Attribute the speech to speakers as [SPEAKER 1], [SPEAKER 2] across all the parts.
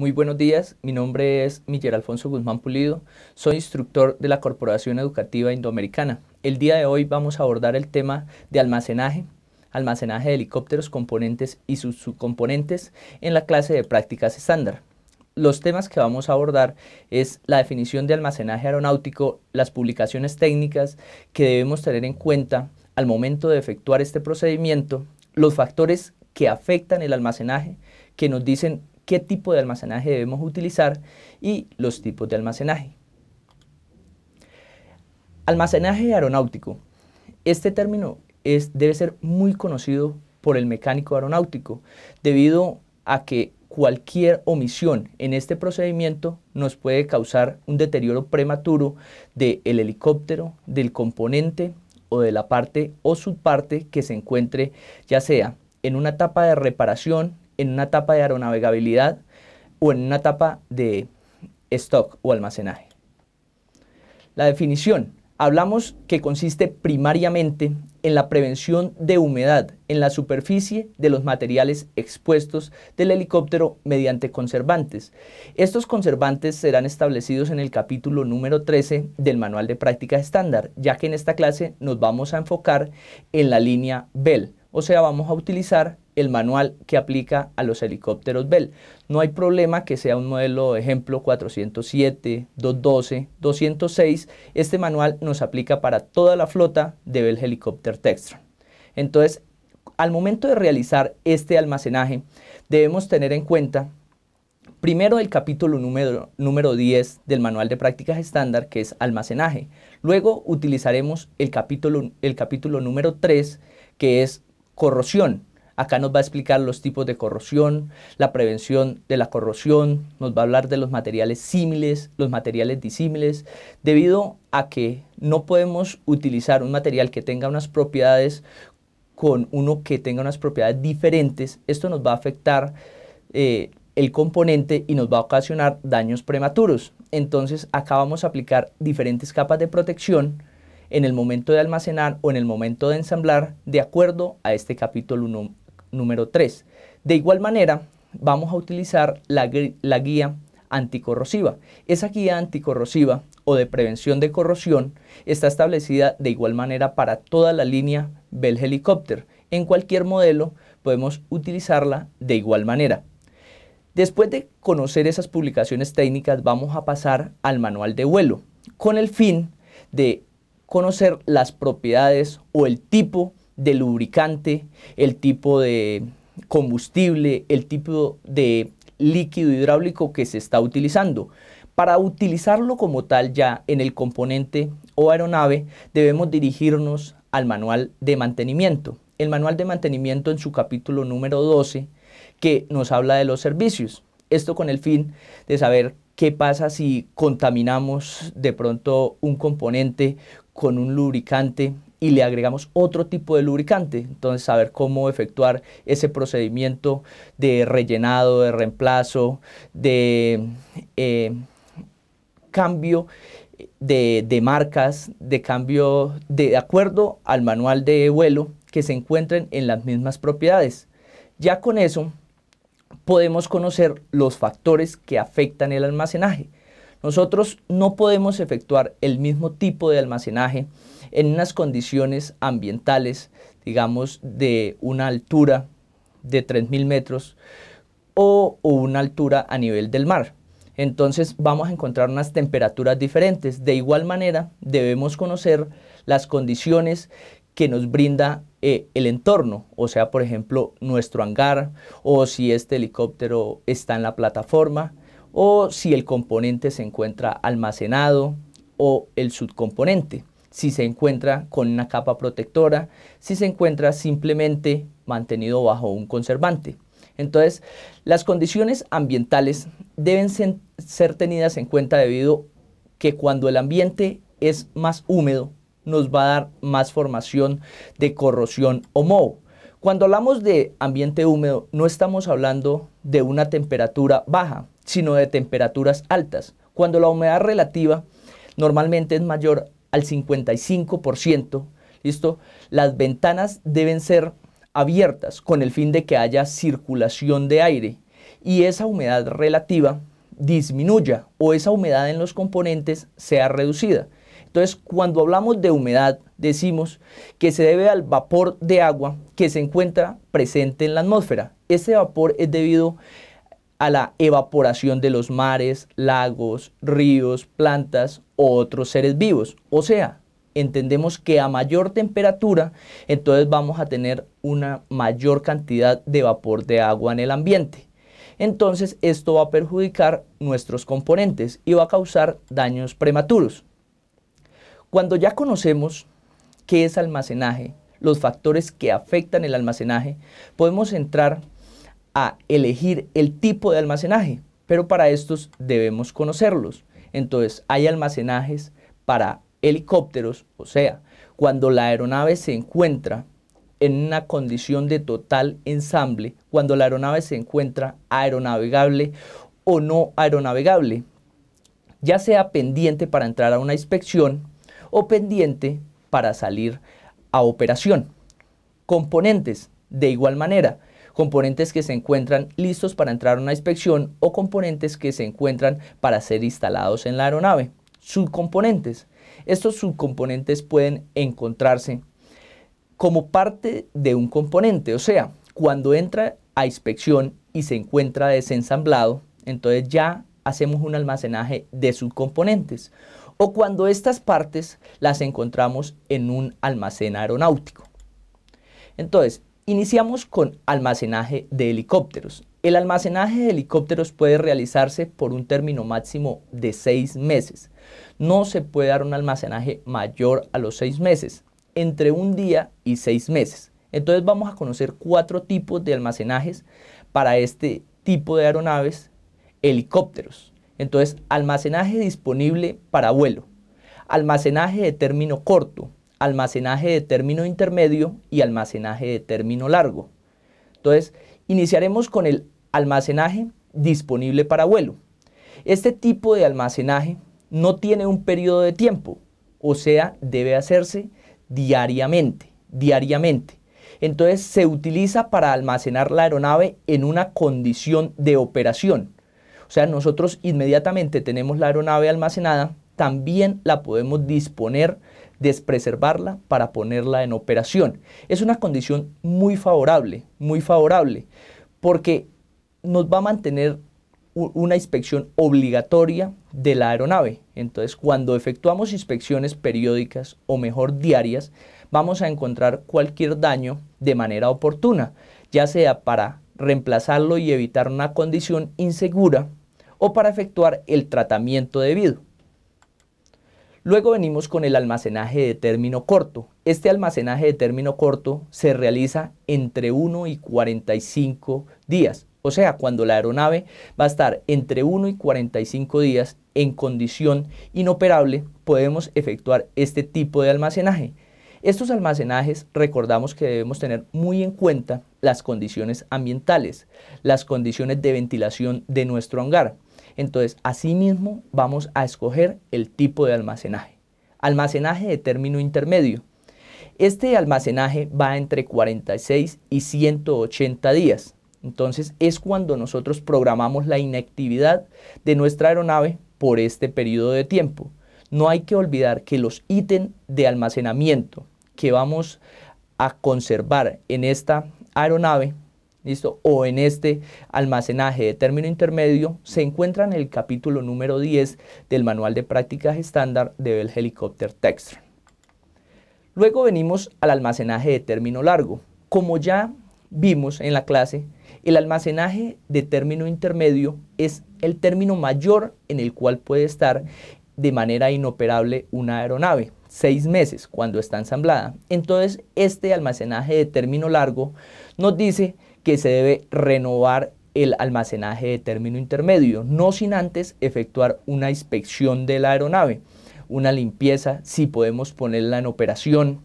[SPEAKER 1] Muy buenos días, mi nombre es Miguel Alfonso Guzmán Pulido, soy instructor de la Corporación Educativa Indoamericana. El día de hoy vamos a abordar el tema de almacenaje, almacenaje de helicópteros, componentes y sus subcomponentes en la clase de prácticas estándar. Los temas que vamos a abordar es la definición de almacenaje aeronáutico, las publicaciones técnicas que debemos tener en cuenta al momento de efectuar este procedimiento, los factores que afectan el almacenaje, que nos dicen qué tipo de almacenaje debemos utilizar y los tipos de almacenaje. Almacenaje aeronáutico. Este término es, debe ser muy conocido por el mecánico aeronáutico debido a que cualquier omisión en este procedimiento nos puede causar un deterioro prematuro del helicóptero, del componente o de la parte o subparte que se encuentre ya sea en una etapa de reparación, en una etapa de aeronavegabilidad o en una etapa de stock o almacenaje. La definición. Hablamos que consiste primariamente en la prevención de humedad en la superficie de los materiales expuestos del helicóptero mediante conservantes. Estos conservantes serán establecidos en el capítulo número 13 del Manual de Práctica Estándar, ya que en esta clase nos vamos a enfocar en la línea Bell, o sea, vamos a utilizar el manual que aplica a los helicópteros Bell. No hay problema que sea un modelo ejemplo 407, 212, 206. Este manual nos aplica para toda la flota de Bell Helicopter Textron. Entonces, al momento de realizar este almacenaje, debemos tener en cuenta Primero el capítulo número, número 10 del manual de prácticas estándar, que es almacenaje. Luego utilizaremos el capítulo, el capítulo número 3, que es corrosión. Acá nos va a explicar los tipos de corrosión, la prevención de la corrosión, nos va a hablar de los materiales símiles, los materiales disímiles, debido a que no podemos utilizar un material que tenga unas propiedades con uno que tenga unas propiedades diferentes, esto nos va a afectar eh, el componente y nos va a ocasionar daños prematuros. Entonces acá vamos a aplicar diferentes capas de protección en el momento de almacenar o en el momento de ensamblar de acuerdo a este capítulo número 3. De igual manera, vamos a utilizar la, la guía anticorrosiva. Esa guía anticorrosiva o de prevención de corrosión está establecida de igual manera para toda la línea Bell Helicopter. En cualquier modelo podemos utilizarla de igual manera. Después de conocer esas publicaciones técnicas vamos a pasar al manual de vuelo con el fin de conocer las propiedades o el tipo de lubricante, el tipo de combustible, el tipo de líquido hidráulico que se está utilizando. Para utilizarlo como tal ya en el componente o aeronave debemos dirigirnos al manual de mantenimiento. El manual de mantenimiento en su capítulo número 12 que nos habla de los servicios. Esto con el fin de saber qué pasa si contaminamos de pronto un componente con un lubricante y le agregamos otro tipo de lubricante. Entonces, saber cómo efectuar ese procedimiento de rellenado, de reemplazo, de eh, cambio de, de, marcas, de cambio de acuerdo al manual de vuelo que se encuentren en las mismas propiedades. Ya con eso podemos conocer los factores que afectan el almacenaje. Nosotros no podemos efectuar el mismo tipo de almacenaje en unas condiciones ambientales, digamos, de una altura de 3.000 metros o, una altura a nivel del mar. Entonces vamos a encontrar unas temperaturas diferentes. De igual manera, debemos conocer las condiciones que nos brinda eh, el entorno, o sea, por ejemplo, nuestro hangar, o si este helicóptero está en la plataforma, o si el componente se encuentra almacenado o el subcomponente, si se encuentra con una capa protectora, si se encuentra simplemente mantenido bajo un conservante. Entonces, las condiciones ambientales deben ser tenidas en cuenta debido que cuando el ambiente es más húmedo, nos va a dar más formación de corrosión o moho. Cuando hablamos de ambiente húmedo, no estamos hablando de una temperatura baja, sino de temperaturas altas. Cuando la humedad relativa normalmente es mayor al 55%, ¿listo? Las ventanas deben ser abiertas con el fin de que haya circulación de aire y esa humedad relativa disminuya o esa humedad en los componentes sea reducida. Entonces, cuando hablamos de humedad, decimos que se debe al vapor de agua que se encuentra presente en la atmósfera. Ese vapor es debido a la evaporación de los mares, lagos, ríos, plantas o otros seres vivos. O sea, entendemos que a mayor temperatura, entonces vamos a tener una mayor cantidad de vapor de agua en el ambiente. Entonces esto va a perjudicar nuestros componentes y va a causar daños prematuros. Cuando ya conocemos qué es almacenaje, los factores que afectan el almacenaje, podemos entrar a elegir el tipo de almacenaje, pero para estos debemos conocerlos. Entonces, hay almacenajes para helicópteros, o sea, cuando la aeronave se encuentra en una condición de total ensamble, cuando la aeronave se encuentra aeronavegable o no aeronavegable, ya sea pendiente para entrar a una inspección o pendiente para salir a operación. Componentes, de igual manera, componentes que se encuentran listos para entrar a una inspección o componentes que se encuentran para ser instalados en la aeronave. Subcomponentes. Estos subcomponentes pueden encontrarse como parte de un componente, o sea, cuando entra a inspección y se encuentra desensamblado, entonces ya hacemos un almacenaje de subcomponentes o cuando estas partes las encontramos en un almacén aeronáutico. Entonces, iniciamos con almacenaje de helicópteros. El almacenaje de helicópteros puede realizarse por un término máximo de seis meses. No se puede dar un almacenaje mayor a los seis meses, entre un día y seis meses. Entonces vamos a conocer cuatro tipos de almacenajes para este tipo de aeronaves helicópteros. Entonces, almacenaje disponible para vuelo, almacenaje de término corto, almacenaje de término intermedio y almacenaje de término largo. Entonces, iniciaremos con el almacenaje disponible para vuelo. Este tipo de almacenaje no tiene un periodo de tiempo, o sea, debe hacerse diariamente, diariamente. Entonces se utiliza para almacenar la aeronave en una condición de operación. O sea, nosotros inmediatamente tenemos la aeronave almacenada, también la podemos disponer, despreservarla para ponerla en operación. Es una condición muy favorable, muy favorable, porque nos va a mantener una inspección obligatoria de la aeronave. Entonces, cuando efectuamos inspecciones periódicas o mejor diarias, vamos a encontrar cualquier daño de manera oportuna, ya sea para reemplazarlo y evitar una condición insegura o para efectuar el tratamiento debido. Luego venimos con el almacenaje de término corto. Este almacenaje de término corto se realiza entre 1 y 45 días. O sea, cuando la aeronave va a estar entre 1 y 45 días en condición inoperable, podemos efectuar este tipo de almacenaje. Estos almacenajes recordamos que debemos tener muy en cuenta las condiciones ambientales, las condiciones de ventilación de nuestro hangar. Entonces, asimismo, vamos a escoger el tipo de almacenaje. Almacenaje de término intermedio. Este almacenaje va entre 46 y 180 días. Entonces, es cuando nosotros programamos la inactividad de nuestra aeronave por este periodo de tiempo. No hay que olvidar que los ítems de almacenamiento que vamos a conservar en esta aeronave ¿listo? O en este almacenaje de término intermedio se encuentra en el capítulo número 10 del Manual de Prácticas Estándar de Bell Helicopter Textron. Luego venimos al almacenaje de término largo. Como ya vimos en la clase, el almacenaje de término intermedio es el término mayor en el cual puede estar de manera inoperable una aeronave, seis meses cuando está ensamblada. Entonces, este almacenaje de término largo nos dice que se debe renovar el almacenaje de término intermedio, no sin antes efectuar una inspección de la aeronave, una limpieza, si podemos ponerla en operación.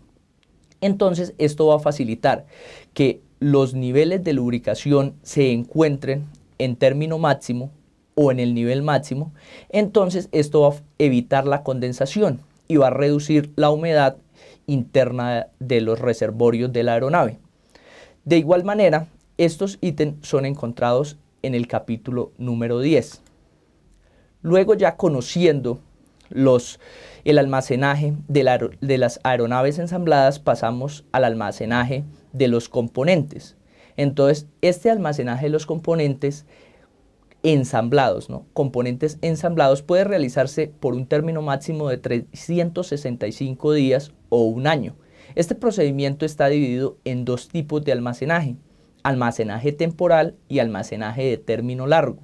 [SPEAKER 1] Entonces esto va a facilitar que los niveles de lubricación se encuentren en término máximo o en el nivel máximo, entonces esto va a evitar la condensación y va a reducir la humedad interna de los reservorios de la aeronave. De igual manera, estos ítems son encontrados en el capítulo número 10. Luego ya conociendo los, el almacenaje de, las aeronaves ensambladas, pasamos al almacenaje de los componentes. Entonces, este almacenaje de los componentes ensamblados, ¿no? componentes ensamblados, puede realizarse por un término máximo de 365 días o un año. Este procedimiento está dividido en dos tipos de almacenaje, almacenaje temporal y almacenaje de término largo.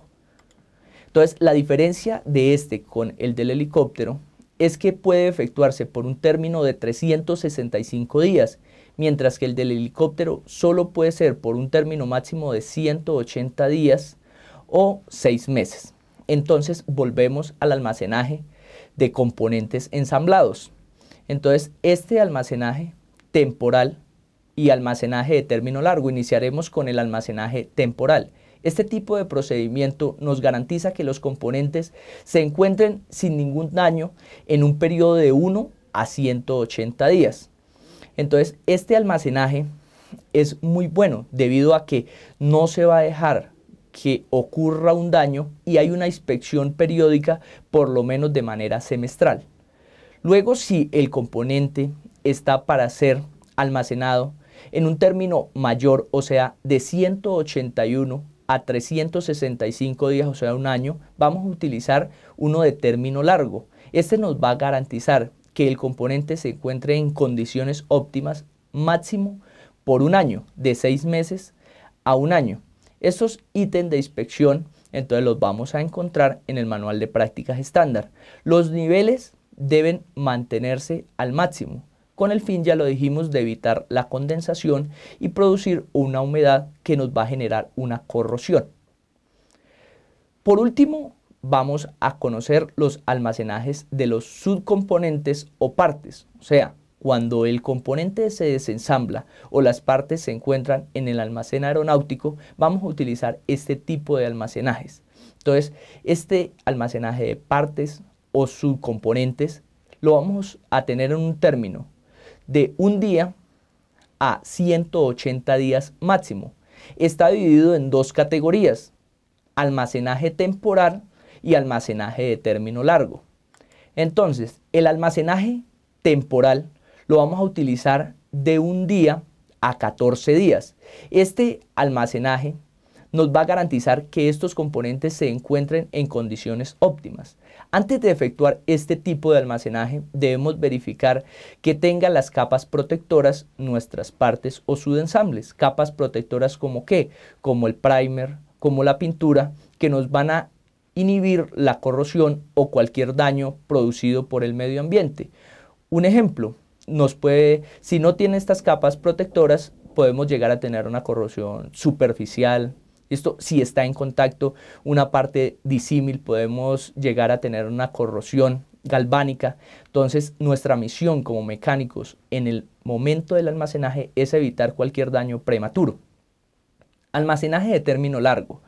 [SPEAKER 1] Entonces, la diferencia de este con el del helicóptero es que puede efectuarse por un término de 365 días, mientras que el del helicóptero solo puede ser por un término máximo de 180 días o 6 meses. Entonces, volvemos al almacenaje de componentes ensamblados. Entonces, este almacenaje temporal y almacenaje de término largo. Iniciaremos con el almacenaje temporal. Este tipo de procedimiento nos garantiza que los componentes se encuentren sin ningún daño en un periodo de 1 a 180 días. Entonces, este almacenaje es muy bueno debido a que no se va a dejar que ocurra un daño y hay una inspección periódica por lo menos de manera semestral. Luego, si el componente está para ser almacenado en un término mayor, o sea, de 181 a 365 días, o sea, un año, vamos a utilizar uno de término largo. Este nos va a garantizar que el componente se encuentre en condiciones óptimas máximo por un año, de seis meses a un año. Estos ítems de inspección, entonces los vamos a encontrar en el manual de prácticas estándar. Los niveles deben mantenerse al máximo con el fin, ya lo dijimos, de evitar la condensación y producir una humedad que nos va a generar una corrosión. Por último, vamos a conocer los almacenajes de los subcomponentes o partes, o sea, cuando el componente se desensambla o las partes se encuentran en el almacén aeronáutico, vamos a utilizar este tipo de almacenajes. Entonces, este almacenaje de partes o subcomponentes lo vamos a tener en un término de un día a 180 días máximo. Está dividido en dos categorías, almacenaje temporal y almacenaje de término largo. Entonces, el almacenaje temporal lo vamos a utilizar de un día a 14 días. Este almacenaje nos va a garantizar que estos componentes se encuentren en condiciones óptimas. Antes de efectuar este tipo de almacenaje, debemos verificar que tenga las capas protectoras nuestras partes o subensambles. Capas protectoras como qué? Como el primer, como la pintura, que nos van a inhibir la corrosión o cualquier daño producido por el medio ambiente. Un ejemplo, nos puede, si no tiene estas capas protectoras, podemos llegar a tener una corrosión superficial, esto si está en contacto una parte disímil podemos llegar a tener una corrosión galvánica. Entonces nuestra misión como mecánicos en el momento del almacenaje es evitar cualquier daño prematuro. Almacenaje de término largo.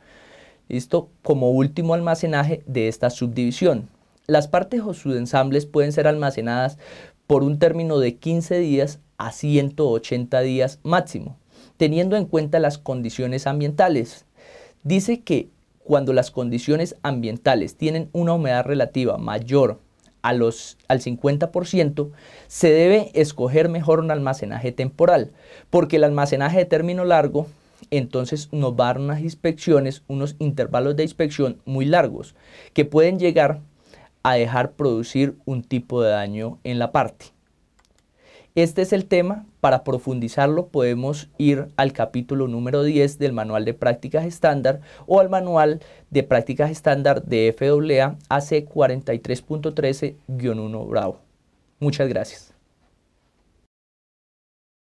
[SPEAKER 1] Esto como último almacenaje de esta subdivisión. Las partes o subensambles pueden ser almacenadas por un término de 15 días a 180 días máximo, teniendo en cuenta las condiciones ambientales, dice que cuando las condiciones ambientales tienen una humedad relativa mayor a los, al 50%, se debe escoger mejor un almacenaje temporal, porque el almacenaje de término largo entonces nos va a dar unas inspecciones, unos intervalos de inspección muy largos, que pueden llegar a dejar producir un tipo de daño en la parte. Este es el tema. Para profundizarlo podemos ir al capítulo número 10 del Manual de Prácticas Estándar o al Manual de Prácticas Estándar de FAA AC 43.13-1 Bravo. Muchas gracias.